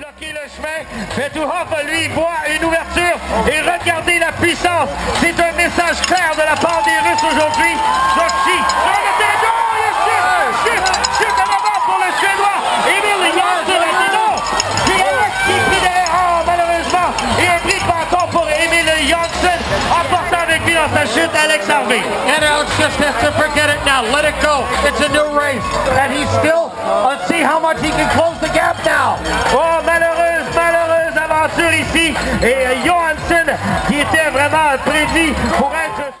bloquer le chemin. Tout lui, voit une ouverture et regardez la puissance. C'est un message clair de la part des Russes aujourd'hui. Oh, un Harvey. And Alex just has to forget it now. Let it go. It's a new race. And he's still, let's see how much he can close the gap now. Et Johansson, qui était vraiment prédit pour être...